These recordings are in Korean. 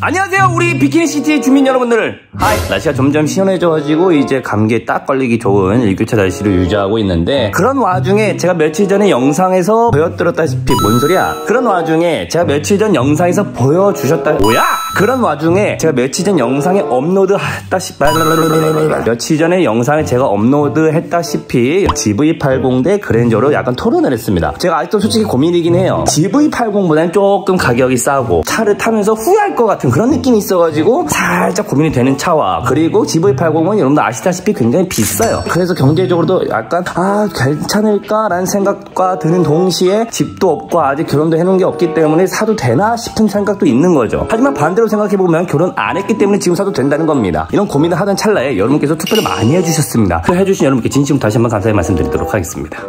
안녕하세요 우리 비키니시티 주민 여러분들. Hi. 날씨가 점점 시원해져가지고 이제 감기에 딱 걸리기 좋은 일교차 날씨를 유지하고 있는데 그런 와중에 제가 며칠 전에 영상에서 보여드렸다시피 뭔 소리야? 그런 와중에 제가 며칠 전 영상에서 보여주셨다. 뭐야 그런 와중에 제가 며칠 전 영상에 업로드 했다시피 며칠 전에 영상에 제가 업로드 했다시피 GV80 대 그랜저로 약간 토론을 했습니다 제가 아직도 솔직히 고민이긴 해요 GV80보다는 조금 가격이 싸고 차를 타면서 후회할 것 같은 그런 느낌이 있어가지고 살짝 고민이 되는 차와 그리고 GV80은 여러분들 아시다시피 굉장히 비싸요. 그래서 경제적으로도 약간 아 괜찮을까라는 생각과 드는 동시에 집도 없고 아직 결혼도 해놓은 게 없기 때문에 사도 되나 싶은 생각도 있는 거죠. 하지만 반대로 생각해보면 결혼 안 했기 때문에 지금 사도 된다는 겁니다. 이런 고민을 하던 찰나에 여러분께서 투표를 많이 해주셨습니다. 투표해주신 여러분께 진심으로 다시 한번 감사의 말씀 드리도록 하겠습니다.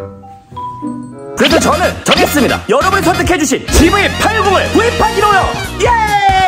그래서 저는 정했습니다. 여러분이 선택해주신 GV80을 구입하기로요! 예!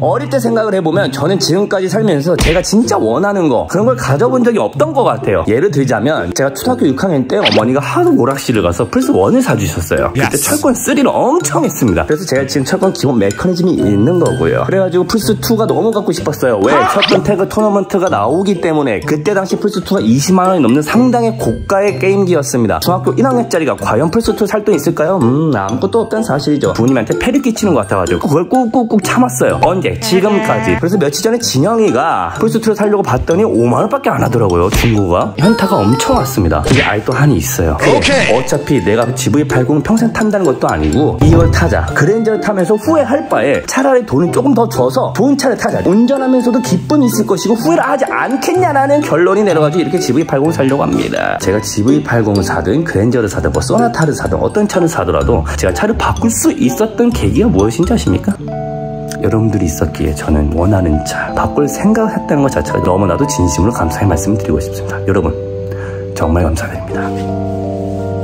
어릴 때 생각을 해보면 저는 지금까지 살면서 제가 진짜 원하는 거 그런 걸 가져본 적이 없던 것 같아요. 예를 들자면 제가 초등학교 6학년 때 어머니가 하루 오락실을 가서 플스 1을 사주셨어요. 그때 철권 3를 엄청 했습니다. 그래서 제가 지금 철권 기본 메커니즘이 있는 거고요. 그래가지고 플스 2가 너무 갖고 싶었어요. 왜? 철권 태그 토너먼트가 나오기 때문에 그때 당시 플스 2가 20만 원이 넘는 상당히 고가의 게임기였습니다. 중학교 1학년짜리가 과연 플스 2 살 돈 있을까요? 음 아무것도 없다는 사실이죠. 부모님한테 폐를 끼치는 것 같아가지고 그걸 꾹꾹꾹 참았어요. 언제? 네, 지금까지. 그래서 며칠 전에 진영이가 플스2를 살려고 봤더니 5만원밖에 안 하더라고요, 중고가. 현타가 엄청 왔습니다. 근데 아직도 한이 있어요. 오케이. 어차피 내가 GV80 평생 탄다는 것도 아니고 이걸 타자. 그랜저를 타면서 후회할 바에 차라리 돈을 조금 더 줘서 좋은 차를 타자. 운전하면서도 기쁨이 있을 것이고 후회를 하지 않겠냐라는 결론이 내려가지고 이렇게 GV80 살려고 합니다. 제가 GV80을 사든 그랜저를 사든 뭐 소나타를 사든 어떤 차를 사더라도 제가 차를 바꿀 수 있었던 계기가 무엇인지 아십니까? 여러분들이 있었기에 저는 원하는 차 바꿀 생각했다는 것 자체가 너무나도 진심으로 감사의 말씀을 드리고 싶습니다. 여러분 정말 감사드립니다.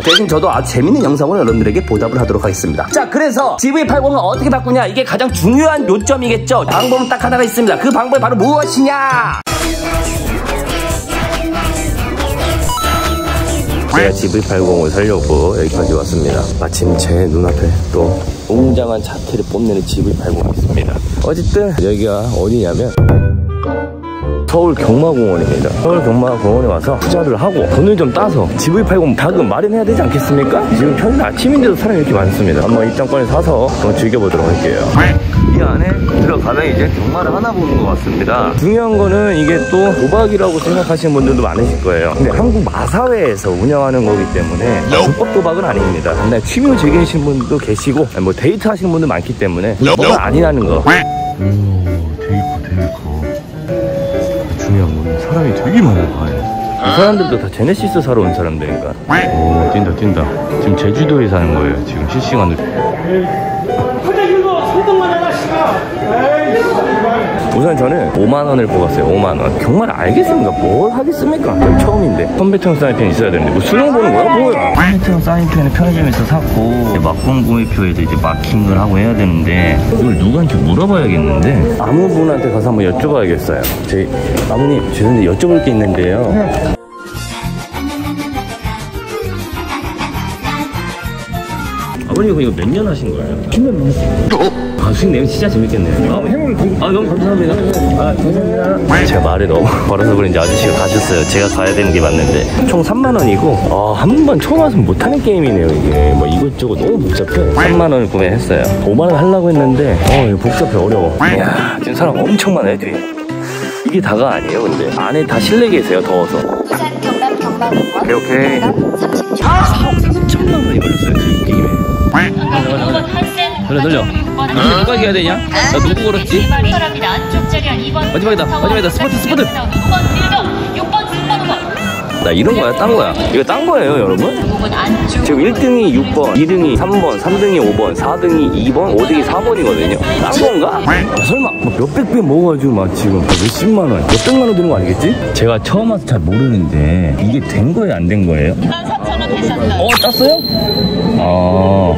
대신 저도 아주 재밌는 영상을 여러분들에게 보답을 하도록 하겠습니다. 자, 그래서 GV80은 어떻게 바꾸냐? 이게 가장 중요한 요점이겠죠? 방법은 딱 하나가 있습니다. 그 방법이 바로 무엇이냐? 제가 GV80을 살려고 여기까지 왔습니다. 마침 제 눈앞에 또 웅장한 자태를 뽐내는 GV80이 있습니다. 어쨌든 여기가 어디냐면 서울 경마공원입니다. 서울 경마공원에 와서 투자를 하고 돈을 좀 따서 GV80 자금 마련해야 되지 않겠습니까? 지금 평일 아침인데도 사람이 이렇게 많습니다. 한번 입장권을 사서 한번 즐겨보도록 할게요. 이 안에 가면 이제 경마를 하나 보는 것 같습니다. 중요한 거는 이게 또 도박이라고 생각하시는 분들도 많으실 거예요. 근데 한국 마사회에서 운영하는 거기 때문에 불법 도박은 아닙니다. 근데 취미 즐기시는 분도 계시고 뭐 데이트 하시는 분도 많기 때문에 뭐가 아니라는 거. 오, 되게 커, 되게 커. 중요한 거는 사람이 되게 많은 거예요. 이 사람들도 다 제네시스 사러 온 사람들인가? 오, 뛴다, 뛴다. 지금 제주도에 사는 거예요. 지금 실시간으로. 우선 저는 5만원을 뽑았어요 5만원. 정말 알겠습니까? 뭘 하겠습니까? 처음인데. 선배처럼 사인펜 있어야 되는데. 뭐 수능 보는 거야? 뭐야? 선배처럼 사인펜을 편의점에서 샀고 마권 구매표에도 이제 마킹을 하고 해야 되는데 이걸 누구한테 물어봐야겠는데? 아무 분한테 가서 한번 여쭤봐야겠어요. 제 아버님 죄송한데 여쭤볼 게 있는데요. 아버님 이거 몇 년 하신 거예요? 10년 넘었어요 아, 수익 내면 진짜 재밌겠네요. 아, 해물 아, 너무 감사합니다. 아, 감사합니다. 제가 말을 너무 걸어서 그런지 아저씨가 가셨어요. 제가 가야 되는 게 맞는데. 총 3만원이고, 아, 한 번 처음 와서 못하는 게임이네요, 이게. 뭐 이것저것 너무 복잡해. 3만원을 구매했어요. 5만원 하려고 했는데, 어, 이거 복잡해, 어려워. 이야, 지금 사람 엄청 많아요, 뒤에. 이게 다가 아니에요, 근데. 안에 다 실내 계세요, 더워서. 오케이, 오케이. 아, 3천만 원이 걸렸어요, 지금 게임에. 맞아, 맞아, 맞아. 돌려 돌려 이거 누가 이겨야 되냐? 나 누구 걸었지? 마지막이다 마지막이다 스퍼트 스퍼트 나 이런 거야 딴 거야 이거 딴 거예요 여러분 지금 1등이 6번 2등이 3번 3등이 5번 4등이 2번 5등이 4번이거든요 딴 건가? 아, 설마 뭐 몇백 배 먹어가지고 막 지금 몇십만 원 몇백만 원 드는 거 아니겠지? 제가 처음 와서 잘 모르는데 이게 된 거예요 안 된 거예요? 어 땄어요? 아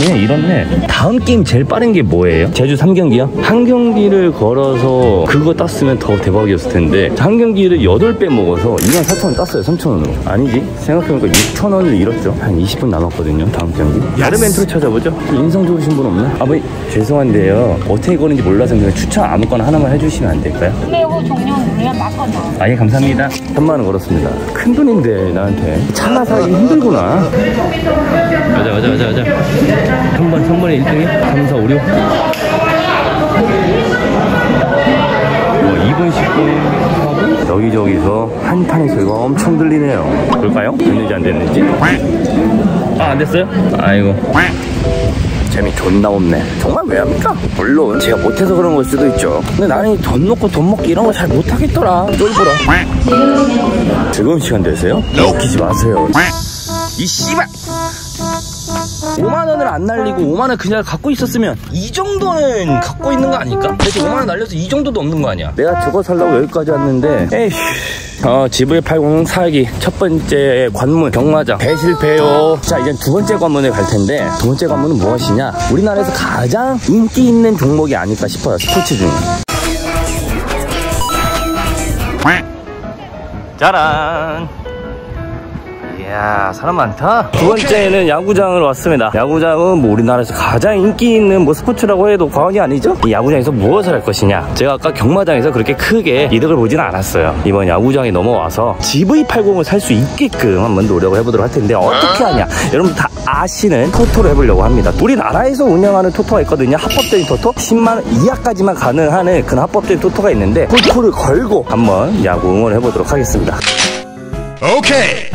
아니네 이렇네 다음 게임 제일 빠른 게 뭐예요? 제주 3경기요? 한 경기를 걸어서 그거 땄으면 더 대박이었을 텐데 한 경기를 8배 먹어서 2만 4천원 땄어요 3천원으로 아니지 생각해보니까 6천원을 잃었죠 한 20분 남았거든요 다음 경기 다른 멘트로 찾아보죠 인성 좋으신 분 없나? 아버지 죄송한데요 어떻게 거는지 몰라서 그냥 추천 아무거나 하나만 해주시면 안 될까요? 매우 종류 누르면 맞거나. 아예 감사합니다. 3만 원 걸었습니다. 큰 돈인데 나한테. 차나 사기 힘들구나. 가자 가자 가자 가자 3번 3번에 1등이? 3, 4, 5, 6뭐 2분 10분 하고? 여기저기서 한 판의 소리가 엄청 들리네요. 볼까요? 됐는지 안 됐는지? 아 안 됐어요? 아이고 재미 존나 없네. 정말 왜 합니까? 물론 제가 못해서 그런 걸 수도 있죠. 근데 나는 이돈 놓고 돈 먹기 이런 거 잘 못하겠더라. 쫄보라. 즐거운 시간 되세요? 웃기지 마세요. 이 씨발! 5만 원을 안 날리고 5만 원 그냥 갖고 있었으면 이 정도는 갖고 있는 거 아닐까? 대체 5만 원 날려서 이 정도도 없는 거 아니야? 내가 저거 살려고 여기까지 왔는데 에이씨 어, GV80 사기 첫 번째 관문 경마장. 대실패요. 자 이제 두 번째 관문에 갈 텐데 두 번째 관문은 무엇이냐? 우리나라에서 가장 인기 있는 종목이 아닐까 싶어요 스포츠 중에. 짜란. 이 야 사람 많다. 두 번째는 야구장을 왔습니다. 야구장은 뭐 우리나라에서 가장 인기 있는 뭐 스포츠라고 해도 과언이 아니죠? 이 야구장에서 무엇을 할 것이냐? 제가 아까 경마장에서 그렇게 크게 이득을 보지는 않았어요. 이번 야구장에 넘어와서 GV80을 살 수 있게끔 한번 노력을 해보도록 할 텐데 어떻게 하냐? 여러분 다 아시는 토토를 해보려고 합니다. 우리나라에서 운영하는 토토가 있거든요. 합법적인 토토? 10만원 이하까지만 가능한 그런 합법적인 토토가 있는데 토토를 걸고 한번 야구 응원을 해보도록 하겠습니다. 오케이.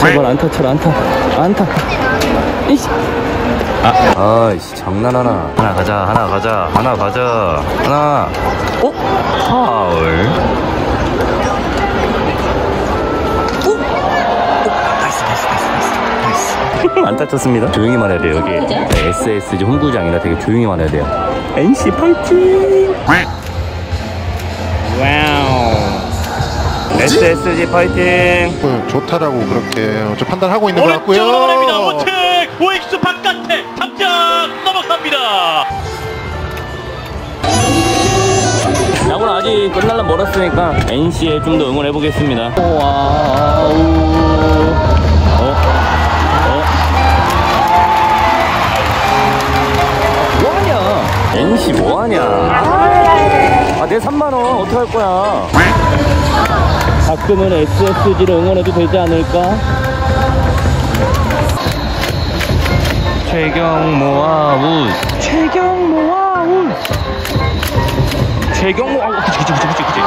제발 안타 쳐라 안타. 안타. 이씨. 아. 아이씨 장난하나. 하나 가자 하나 가자. 하나 가자. 하나. 어? 파울. 어? 어? nice nice nice nice nice. 안타 쳤습니다. 조용히 말해야 돼요 여기. 네, SSG 홈구장이라 되게 조용히 말해야 돼요. NC 파이팅 SSG 파이팅 어, 좋다라고 그렇게 어째 판단하고 있는 것 오른쪽으로 보냅니다. 같고요. 우측 우익수 바깥에 담장 넘어갑니다. 야구는 아직 끝날라면 멀었으니까 NC에 좀 더 응원해 보겠습니다. Wow. 어? 어? 뭐하냐? NC 뭐하냐? 아, 내 3만원 어떡할 거야? 가끔은 SSG를 응원해도 되지 않을까? 최경모 아웃 최경모 아웃 최경모 아웃 그치 그치 그치 그치 그치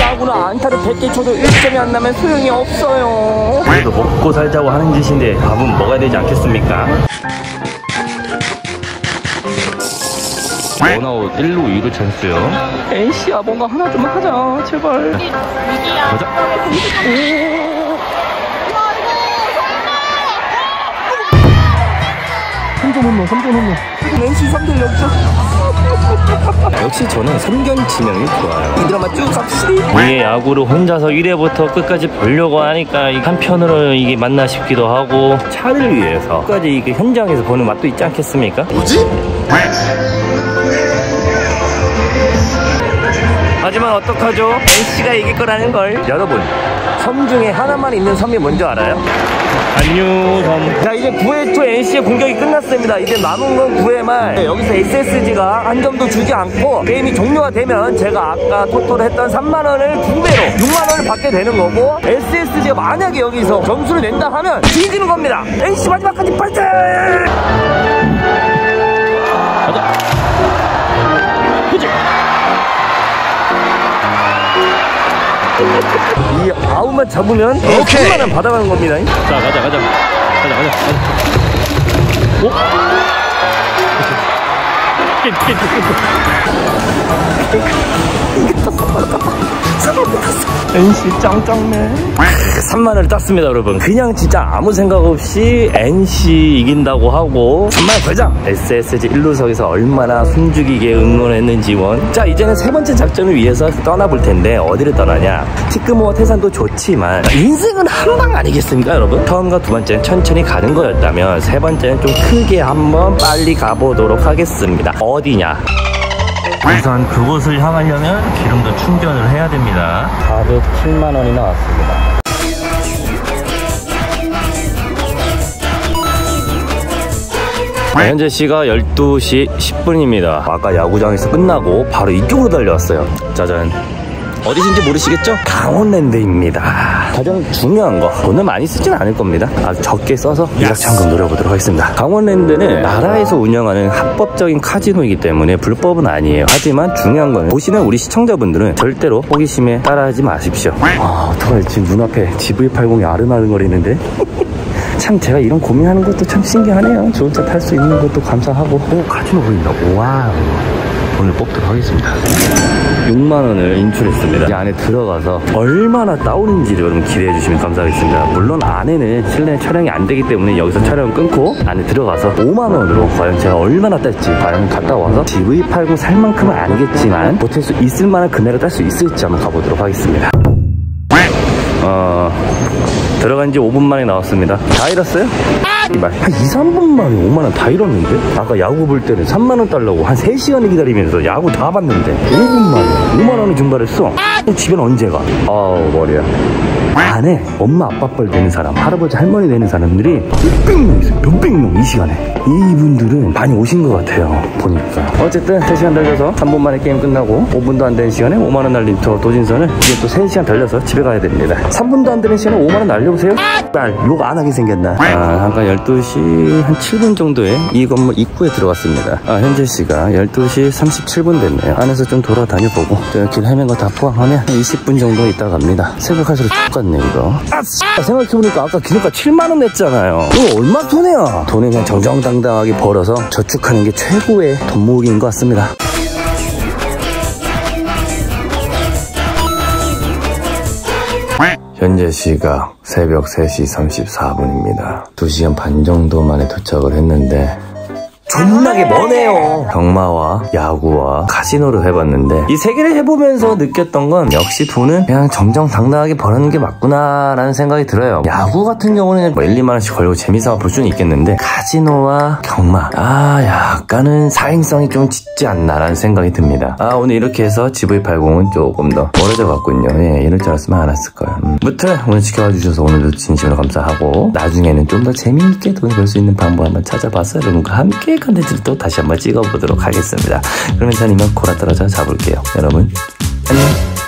야구는 안타를 100개 쳐도 1점이 안 나면 소용이 없어요 그래도 먹고 살자고 하는 짓인데 밥은 먹어야 되지 않겠습니까? 원아웃 1루 2루 찬스요. NC야 뭔가 하나 좀 하자. 제발. 가자. 3점 홈런 3점 홈런. NC 3점 역전. 역시 저는 3견 진영이 좋아요. 이 드라마 쭉 갑시다. 이게 야구를 혼자서 1회부터 끝까지 보려고 하니까 이 한편으로 이게 맞나 싶기도 하고. 차를 위해서 끝까지 이게 현장에서 보는 맛도 있지 않겠습니까? 뭐지? 하지만 어떡하죠? NC가 이길 거라는 걸. 여러분, 섬 중에 하나만 있는 섬이 뭔지 알아요? 안유섬. 자, 이제 9회 초 NC의 공격이 끝났습니다. 이제 남은 건 9회 말. 네, 여기서 SSG가 한 점도 주지 않고 게임이 종료가 되면 제가 아까 토토를 했던 3만원을 두 배로 6만원을 받게 되는 거고 SSG가 만약에 여기서 점수를 낸다 하면 뒤지는 겁니다. NC 마지막까지 파이팅! 이 아웃만 잡으면 오케이. 10만원 받아가는 겁니다. 자, 가자, 가자. 가자, 가자, 가자. 오? 깨, 깨, 깨, 깨. NC 짱짱네. 3만원을 땄습니다 여러분. 그냥 진짜 아무 생각 없이 NC 이긴다고 하고 정말 회장! SSG 1루석에서 얼마나 숨죽이게 응원했는지 원 자 이제는 세 번째 작전을 위해서 떠나볼 텐데 어디를 떠나냐? 티크모어 태산도 좋지만 인생은 한 방 아니겠습니까 여러분? 처음과 두 번째는 천천히 가는 거였다면 세 번째는 좀 크게 한번 빨리 가보도록 하겠습니다. 어디냐 우선 그곳을 향하려면 기름도 충전을 해야 됩니다. 407만 원이 나 왔습니다. 현재 시가 12시 10분입니다. 아까 야구장에서 끝나고 바로 이쪽으로 달려왔어요. 짜잔 어디신지 모르시겠죠? 강원랜드입니다. 가장 중요한 거 돈을 많이 쓰진 않을 겁니다. 아주 적게 써서 일확천금 노려보도록 하겠습니다. 강원랜드는 나라에서 운영하는 합법적인 카지노이기 때문에 불법은 아니에요. 하지만 중요한 건 보시는 우리 시청자분들은 절대로 호기심에 따라하지 마십시오. 아 어떡하지 지금 눈앞에 GV80이 아른아른거리는데 참 제가 이런 고민하는 것도 참 신기하네요. 좋은 차 탈 수 있는 것도 감사하고 오 카지노 보인다. Wow 오늘 뽑도록 하겠습니다. 6만 원을 인출했습니다. 이 안에 들어가서 얼마나 따오는지를 여러분 기대해 주시면 감사하겠습니다. 물론 안에는 실내 촬영이 안 되기 때문에 여기서 촬영 끊고 안에 들어가서 5만 원으로 과연 제가 얼마나 딸지 과연 갔다 와서 GV80 살 만큼은 아니겠지만 보탤 수 있을 만한 금액을 딸 수 있을지 한번 가보도록 하겠습니다. 어... 들어간 지 5분 만에 나왔습니다. 다 잃었어요? 한 2, 3분 만에 5만 원 다 잃었는데? 아까 야구 볼 때는 3만 원 딸라고 한 3시간을 기다리면서 야구 다 봤는데 5분 만에 5만 원을 증발했어. 집엔 언제 가? 아우 머리야. 안에 엄마 아빠 뻘 되는 사람, 할아버지 할머니 되는 사람들이 몇백 명 있어요. 몇백 명 이 시간에. 이분들은 많이 오신 것 같아요. 보니까. 어쨌든 3시간 달려서 3분 만에 게임 끝나고 5분도 안 되는 시간에 5만 원 날린 저 도진선을 이제 또 3시간 달려서 집에 가야 됩니다. 3분도 안 되는 시간에 5만 원 날려보세요. 딸, 욕 안 하게 생겼나? 아, 아까 12시 한 7분 정도에 이 건물 입구에 들어갔습니다. 아, 현재 시가 12시 37분 됐네요. 안에서 좀 돌아다녀 보고 길 헤맨 거 다 포함하면 20분 정도 있다 갑니다. 생각할수록 똑같네 이거. 아, 생각해보니까 아까 기름값 7만 원 냈잖아요. 이거 얼마 돈이야? 돈을 그냥 정정당당하게 벌어서 저축하는 게 최고의 돈 모으기인 것 같습니다. 현재 시각 새벽 3시 34분입니다. 2시간 반 정도 만에 도착을 했는데 존나게 머네요. 경마와 야구와 카지노를 해봤는데 이 세 개를 해보면서 느꼈던 건 역시 돈은 그냥 정정당당하게 버는 게 맞구나라는 생각이 들어요. 야구 같은 경우는 뭐 1, 2만 원씩 걸고 재미삼아 볼 수는 있겠는데 카지노와 경마 아 약간은 사행성이 좀 짙지 않나라는 생각이 듭니다. 아 오늘 이렇게 해서 GV80은 조금 더 멀어져 갔군요. 예, 이럴 줄 알았으면 안 했을 거예요. 음. 무튼 오늘 지켜봐 주셔서 오늘도 진심으로 감사하고 나중에는 좀 더 재미있게 돈 벌 수 있는 방법 한번 찾아봐서 여러분과 함께 컨텐츠를 또 다시 한번 찍어보도록 하겠습니다. 그러면 저는 이만 고라 떨어져 잡을게요. 여러분 안녕